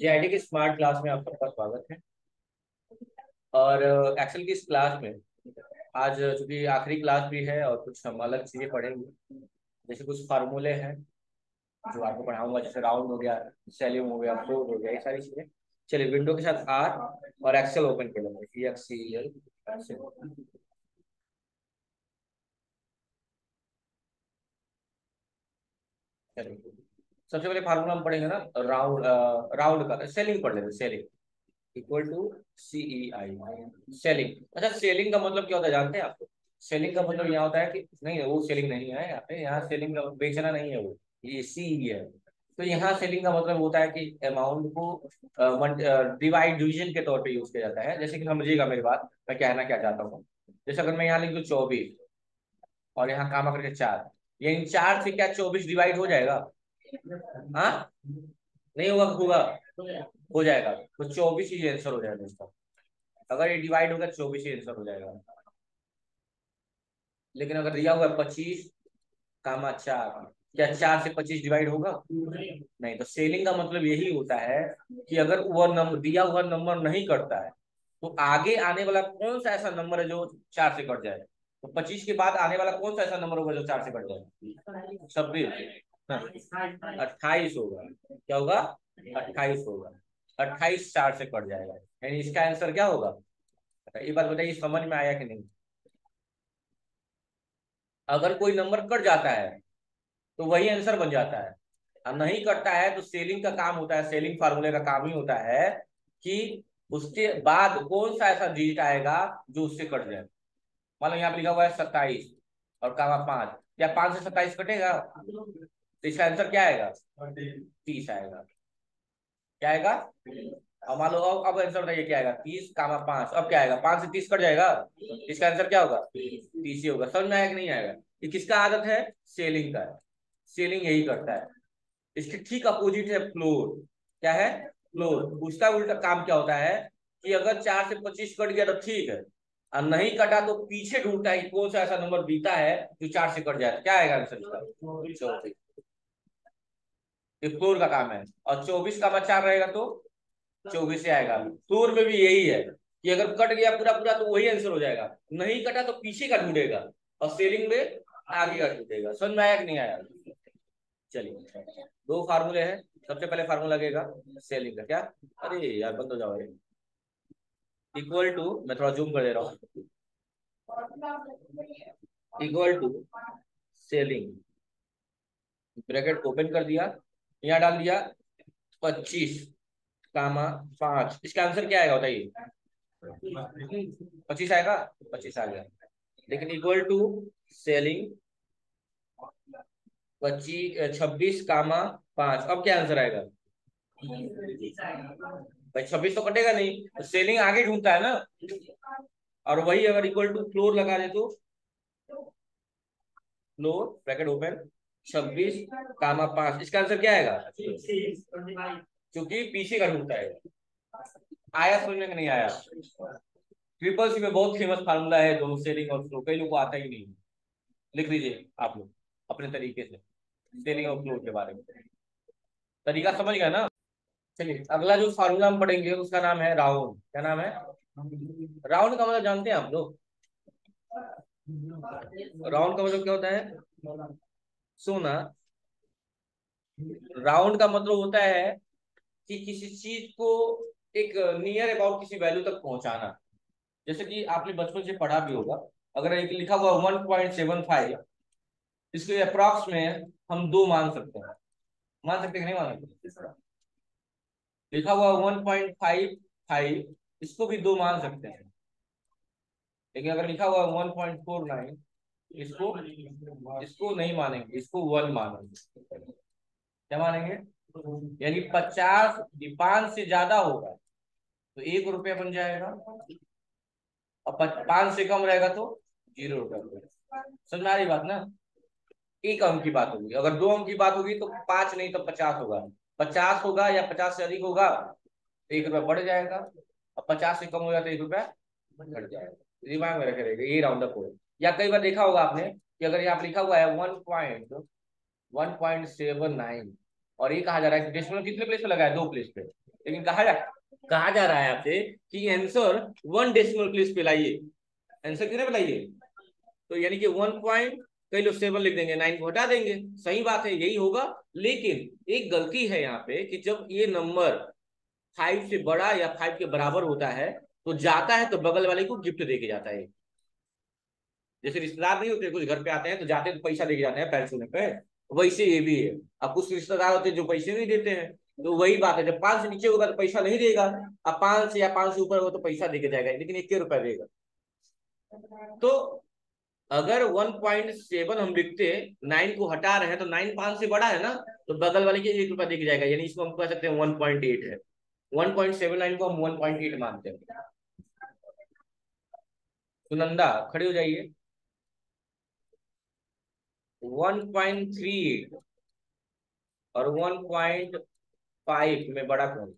JIT की smart class में आप सबका स्वागत है। और एक्सेल की इस क्लास में आज चूँकि आखिरी क्लास भी है और कुछ हम अलग चीज़ें पढ़ेंगे, जैसे कुछ फार्मूले हैं, जो आपको पढ़ाऊँगा, जैसे राउंड हो गया सेल्यूम हो गया फ्लोर हो गया, ये सारी चीज़ें। चलिए विंडो के साथ आर और एक्सेल ओपन कर लेंगे एक्सेल सबसे पहले फार्मूला हम पढ़ेंगे ना राउंड राउंड का, सेलिंग पढ़ लेंगे ceiling. Equal to C E I ceiling. अच्छा सेलिंग का मतलब क्या होता है, जानते हैं आपको सेलिंग का मतलब यहाँ होता है कि, नहीं, वो सेलिंग नहीं है यहाँ पे, यहाँ सेलिंग का बेचना नहीं है वो, ये सी है तो यहाँ सेलिंग का मतलब होता है कि अमाउंट को डिवाइड डिवीज़न के तौर पे यूज़ किया जाता है। जैसे कि समझिएगा मेरी बात, मैं कहना क्या चाहता हूँ। जैसे अगर मैं यहाँ लिख दू चौबीस, और यहाँ काम करके चार, ये इन चार से क्या चौबीस डिवाइड हो जाएगा? हाँ? नहीं होगा होगा। हो जाएगा। तो चौबीस ही आंसर हो जाएगा इसका। अगर ये डिवाइड होगा चौबीस ही आंसर हो जाएगा। लेकिन अगर दिया हुआ पच्चीस, कामा चार, क्या चार से पच्चीस डिवाइड होगा? नहीं तो सेलिंग का मतलब यही होता है कि अगर वह नंबर दिया हुआ नंबर नहीं कटता है तो आगे आने वाला कौन सा ऐसा नंबर है जो चार से कट जाए? तो पच्चीस के बाद आने वाला कौन सा ऐसा नंबर होगा जो चार से कट जाए? छब्बीस। अट्ठाईस होगा। क्या होगा? अट्ठाईस होगा। अट्ठाईस चार से कट जाएगा। यानी इसका आंसर क्या होगा? ये बात बताइए, समझ में आया कि नहीं? अगर कोई नंबर कट जाता है तो वही आंसर बन जाता है। और नहीं कटता है तो सेलिंग का काम होता है। सेलिंग फार्मूले का काम ही होता है कि उसके बाद कौन सा ऐसा डिजिट आएगा जो उससे कट जाए। मान लो यहाँ पे लिखा हुआ है सत्ताईस और कामा पाँच। क्या पाँच से सत्ताईस कटेगा? तो इसका आंसर क्या आएगा? तीस आएगा। क्या आएगा? अब मान लो अब अब आंसर बताइए क्या आएगा? तीस कामा पाँच। अब क्या आएगा? पाँच से तीस कट जाएगा? इसका आंसर क्या होगा? तीस ही होगा। समझ में आएगा कि नहीं आएगा? ये किसका आदत है? सेलिंग का। सेलिंग यही करता है। इसके ठीक अपोजिट है फ्लोर क्या है? फ्लोर उसका उल्टा काम क्या होता है? कि अगर चार से पच्चीस कट गया तो ठीक है। और नहीं कटा तो पीछे ढूंढता है कौन सा ऐसा नंबर बीता है जो चार से कट जाए। क्या आएगा आंसर इसका? फ्लोर का काम है। और चौबीस का चार रहेगा तो चौबीस से आएगा। फ्लोर में भी यही है कि अगर कट गया पूरा पूरा तो वही आंसर हो जाएगा। नहीं कटा तो पीछे का ढूंढेगा और सेलिंग में आगे का ढूंढेगा। समझ में आया कि नहीं आया? चलिए, दो फार्मूले हैं। सबसे पहले फार्मूला लगेगा सेलिंग का। क्या? अरे यार, बंद हो जाओ इक्वल टू मैं थोड़ा जूम कर दे रहा हूँ। Equal to ceiling bracket open कर दिया। यहाँ डाल दिया पच्चीस कामा पाँच। इसका आंसर क्या आएगा बताइए? पच्चीस आएगा? पच्चीस आ गया। लेकिन इक्वल टू सेलिंग पच्चीस छब्बीस कामा पाँच। अब क्या आंसर आएगा? भाई छब्बीस तो कटेगा नहीं तो सेलिंग आगे ढूंढता है ना। और वही अगर इक्वल टू फ्लोर लगा दे तो? फ्लोर ब्रैकेट ओपन छब्बीस कामा पाँच। इसका आंसर क्या आएगा? क्योंकि पीछे का ढूंढता है। आया समझ में नहीं आया? ट्रिपल सी में बहुत फ़ेमस फार्मूला है, दोनों सेलिंग और फ्लो कई लोग को आता ही नहीं। लिख लीजिए आप लोग, अपने तरीके से सेलिंग और फ्लो के बारे में। तरीका समझ गया ना? चलिए, अगला जो फार्मूला हम पढ़ेंगे, उसका नाम है राउंड। क्या नाम है? राउंड का मतलब जानते हैं आप लोग? राउंड का मतलब क्या होता है? सुना राउंड का मतलब होता है कि किसी चीज़ को एक नियर अबाउट किसी वैल्यू तक पहुंचाना। जैसे कि आपने बचपन से पढ़ा भी होगा अगर एक लिखा हुआ वन पॉइंट सेवन फाइव इसके अप्रॉक्स में हम दो मान सकते हैं। मान सकते हैं नहीं मान सकते? लिखा हुआ वन पॉइंट फाइव फाइव इसको भी दो मान सकते हैं। लेकिन अगर लिखा हुआ वन पॉइंट फोर नाइन इसको इसको नहीं मानेंगे, इसको वन मानेंगे। क्या मानेंगे? यानी पचास पाँच से ज़्यादा होगा तो एक रुपया बन जाएगा। और पाँच से कम रहेगा तो ज़ीरो रुपया समझ में आ रही बात ना? एक अंक की बात होगी। अगर दो अंक की बात होगी तो पाँच नहीं तो पचास होगा। पचास होगा या पचास से अधिक होगा तो एक रुपया बढ़ जाएगा। और पचास से कम हो जाए तो एक रुपया घट जाएगा। दिमाग में रखे रहेगा ये राउंड अप होगा या कई बार देखा होगा आपने कि अगर यहाँ पर लिखा हुआ है one point one point seven nine और ये कहा जा रहा है डेसिमल कितने प्लेस पे लगा है? दो प्लेस पे। लेकिन कहा जा कहा जा रहा है आपसे कि आंसर वन डेसिमल प्लेस पे लाइए। आंसर कितने पे लाइए? तो यानी कि वन पॉइंट कई लोग सेवन लिख देंगे नाइन को हटा देंगे। सही बात है, यही होगा। लेकिन एक गलती है यहाँ पे कि जब ये नंबर फाइव से बड़ा या फाइव के बराबर होता है तो जाता है तो बगल वाले को गिफ्ट दे के जाता है। जैसे रिश्तेदार नहीं होते, कुछ घर पे आते हैं तो जाते हैं तो पैसा देके जाते हैं पैर छूने पे। वैसे ये भी है। अब कुछ रिश्तेदार होते हैं जो पैसे नहीं देते हैं तो वही बात है, जब पाँच से नीचे होगा तो पैसा नहीं देगा, अब पाँच से या पाँच से ऊपर होगा तो पैसा देके जाएगा, लेकिन एक रुपया देगा। तो अगर 1.7 हम लिखते नाइन को हटा रहे हैं तो नाइन पाँच से बड़ा है ना तो बगल वाले के एक रुपया देके जाएगा, यानी इसको हम कह सकते हैं 1.8 है। 1.79 को हम 1.8 मानते हैं। सुनंदा, खड़े हो जाइए। 1.38 और 1.5 में बड़ा कौन?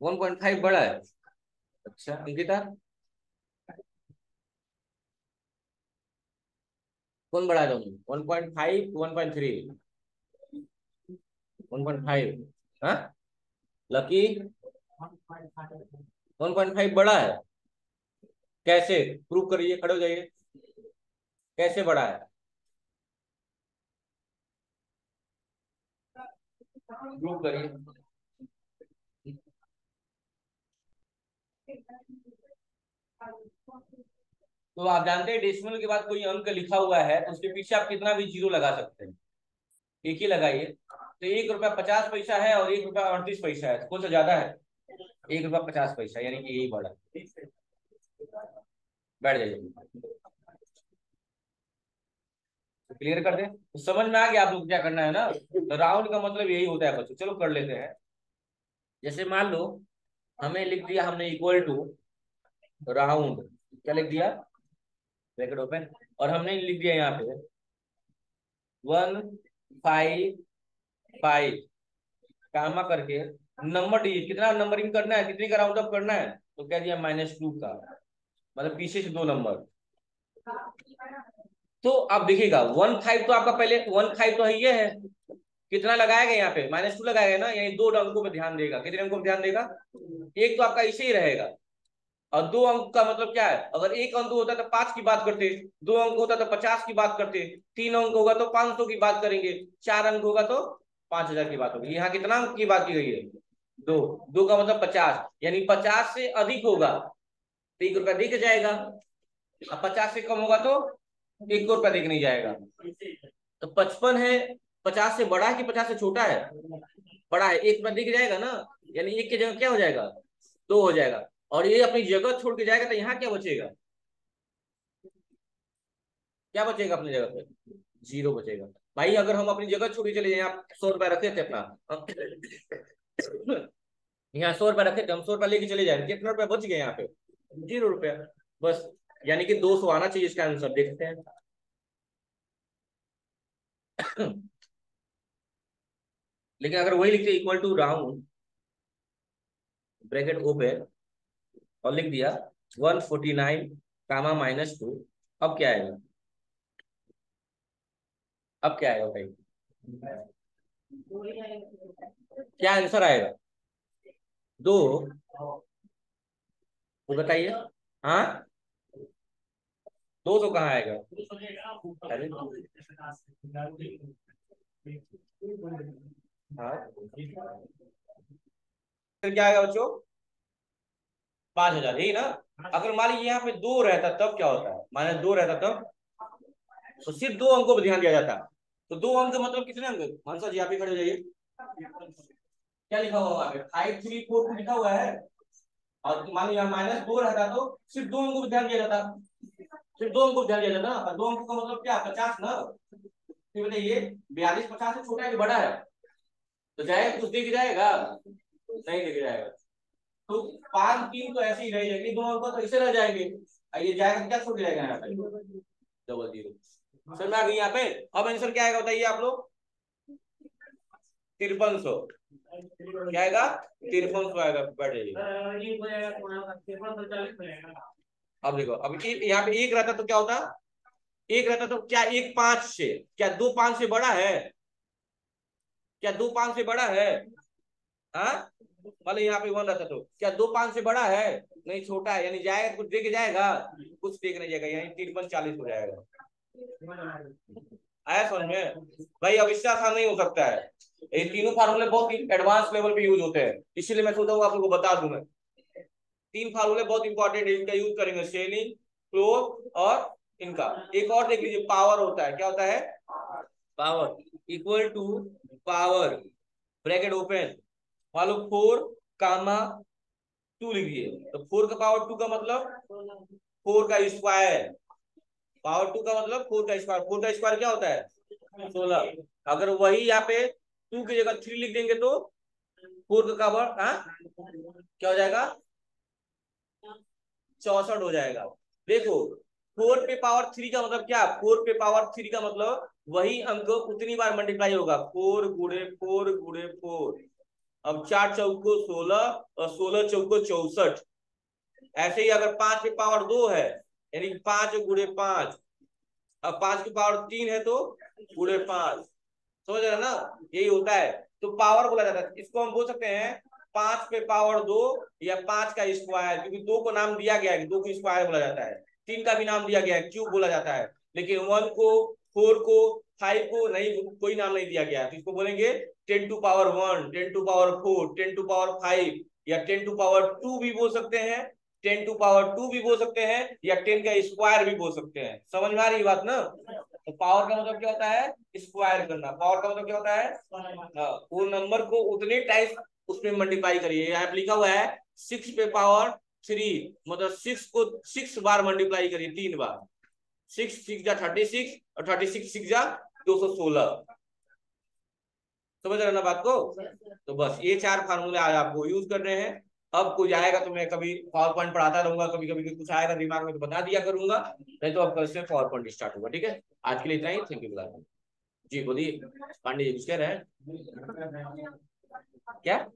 वन पॉइंट फाइव बड़ा है। अच्छा अंकिता? कौन बड़ा है दोनों one point five one point three one point five हाँ? लकी वन पॉइंट फाइव बड़ा है। कैसे? प्रूव करिए, खड़े हो जाइए। कैसे बड़ा है? प्रूव करिए। तो आप जानते हैं, डेसिमल के बाद कोई अंक लिखा हुआ है तो उसके पीछे आप कितना भी ज़ीरो लगा सकते हैं। एक ही लगाइए। तो एक रुपया पचास पैसा है और एक रुपया अड़तीस पैसा है। कौन सा ज़्यादा है? एक रुपया पचास पैसा, यानी कि यही बड़ा बैठ जाइए। क्लियर कर दे? तो समझ में आ गया आप लोग क्या करना है ना? तो राउंड का मतलब यही होता है बच्चों। चलो कर लेते हैं। जैसे मान लो, हमें लिख दिया हमने इक्वल टू राउंड क्या लिख दिया? ब्रैकेट ओपन और हमने लिख दिया यहाँ पे वन फाइव फाइव कामा करके नंबर डिजिट कितना नंबरिंग करना है? कितने का राउंड अप करना है? तो क्या दिया माइनस टू का। मतलब पीछे से दो नंबर। तो आप देखिएगा वन फाइव तो आपका पहले वन फाइव तो है ये है। कितना लगाएगा यहाँ पे? माइनस टू लगाएगा ना? यानी दो अंकों में ध्यान देगा। कितने अंकों में ध्यान देगा? एक तो आपका इसे ही रहेगा। और दो अंक का मतलब क्या है? अगर एक अंक होता तो पाँच की बात करते दो अंक होता तो पचास की बात करते तीन अंक होगा तो पाँच सौ की बात करेंगे चार अंक होगा तो पाँच हज़ार की बात होगी। यहाँ कितना अंक की बात की गई है? दो। दो का मतलब पचास। यानी पचास से अधिक होगा। तो एक रुपया देख जाएगा। अब पचास से कम होगा तो एक रुपया दिख नहीं जाएगा। तो पचपन है, पचास से बड़ा है कि पचास से छोटा है? बड़ा है। एक रुपया दिख जाएगा ना? यानी एक की जगह क्या हो जाएगा? दो हो जाएगा। और ये अपनी जगह छोड़ के जाएगा तो यहाँ क्या बचेगा? क्या बचेगा अपनी जगह पे? ज़ीरो बचेगा। भाई, अगर हम अपनी जगह छोड़ के चले जाए, आप सौ रुपया रखे थे अपना। यहाँ सौ रुपया रखे थे, हम सौ रुपया लेके चले जाए। कितना रुपया बच गए यहाँ पे? ज़ीरो रुपया। बस, यानी कि दो सौ आना चाहिए इसका आंसर देखते हैं। लेकिन अगर वही लिखते equal to round bracket open और लिख दिया one forty nine comma minus two अब क्या आएगा? अब क्या आएगा भाई? क्या आंसर आएगा? दो। वो बताइए। हाँ? दो तो कहाँ आएगा? हाँ। फिर क्या आएगा बच्चों? पाँच हज़ार, यही ना? अगर मान लीजिए यहाँ पे दो रहता तब क्या होता? है माने दो रहता तब? तो सिर्फ़ दो अंकों पर ध्यान दिया जाता। तो दो अंक मतलब कितने अंक? मानसा जी आप ही खड़े हो जाइए। क्या लिखा हुआ फाइव थ्री फोर लिखा हुआ है। और मान लीजिए माइनस दो रहता तो सिर्फ़ दो अंकों पर ध्यान दिया जाता। सिर्फ़ दो अंकों पर ध्यान दिया जाता ना दो अंकों का मतलब क्या? पचास ना? बताइए बयालीस पचास से छोटा है कि बड़ा है? तो जाएगा कुछ दिख जाएगा? नहीं दिख जाएगा। तो पाँच तीन तो ऐसे ही रह जाएगी, दो अंक तो ऐसे रह जाएँगे। ये जाएगा क्या छूट जाएगा यहाँ पे? डबल ज़ीरो समझ में यहाँ पे। अब आंसर क्या आएगा बताइए आप लोग? तिरपन सौ। क्या आएगा तिरपन सौ आएगा बैठ जाइए अब देखो अब यहाँ पे एक रहता तो क्या होता? एक रहता तो क्या एक पाँच से क्या दो पाँच से बड़ा है? क्या दो पाँच से बड़ा है? हाँ? मतलब यहाँ पे वन रहता तो क्या दो पाँच से बड़ा है? नहीं छोटा है यानी जाएगा कुछ देख जाएगा? कुछ देख नहीं जाएगा यानी तिरपन चालीस हो जाएगा। आया समझ में? भाई इससे आसान नहीं हो सकता है। ये तीनों फार्मूले बहुत एडवांस लेवल पे यूज़ होते हैं। इसीलिए मैं सोचा आप लोगों को बता दूँ मैं। तीन फार्मूले बहुत इंपॉर्टेंट है, इनका यूज़ करेंगे। सेलिंग फ्लो और इनका। एक और देख लीजिए पावर होता है। क्या होता है? Power equal to power bracket open मान लो फोर कामा टू लिखिए तो फोर का पावर टू का मतलब फोर का स्क्वायर पावर टू का मतलब फोर का स्क्वायर। फोर का स्क्वायर क्या होता है? सोलह अगर वही यहाँ पे टू की जगह थ्री लिख देंगे तो फोर का हाँ? क्या हो जाएगा? चौसठ हो जाएगा। देखो, फोर पे पावर थ्री का मतलब क्या? फोर पे पावर थ्री का मतलब वही अंक उतनी बार मल्टीप्लाई होगा। फोर गुड़े फोर गुड़े फोर। अब चार चौको सोलह और सोलह चौको चौसठ। ऐसे ही अगर पाँच पे पावर दो है यानी पाँच गुड़े पाँच। अब पाँच की पावर तीन है तो गुड़े पाँच। समझ रहे ना? यही होता है। तो पावर बोला जाता है। इसको हम बोल सकते हैं पाँच पे पावर दो या पाँच का स्क्वायर, क्योंकि दो को नाम दिया गया है, दो को स्क्वायर बोला जाता है। तीन का भी नाम दिया गया है, क्यूब बोला जाता है। लेकिन वन को, फोर को, फाइव को नहीं, कोई नाम नहीं दिया गया। तो इसको बोलेंगे ten to power one, ten to power four, ten to power five या टेन टू पावर टू भी बोल सकते हैं। टेन टू पावर टू भी बोल सकते हैं या टेन का स्क्वायर भी बोल सकते हैं। समझ में आ रही बात ना? तो पावर का मतलब क्या होता है? स्क्वायर करना। पावर का मतलब क्या होता है? हाँ वो नंबर को उतने टाइम उसमें मल्टीप्लाई करिए। लिखा हुआ है सिक्स पे पावर थ्री मतलब सिक्स को सिक्स बार मल्टीप्लाई करिए, तीन बार। सिक्स सिक्स जा थर्टी सिक्स और थर्टी सिक्स सिक्स जा दो सौ सोलह। समझ रहे ना बात को? तो बस, ये चार फार्मूले आज आपको यूज़ कर रहे हैं। अब कुछ आएगा तो मैं कभी पावर पॉइंट पढ़ाता रहूँगा कभी कभी कुछ आएगा दिमाग में तो बता दिया करूँगा, नहीं तो अब कल से पावर पॉइंट स्टार्ट होगा, ठीक है? आज के लिए इतना ही थैंक यू जी, बोलिए, पांडे जी कुछ कह रहे हैं? क्या?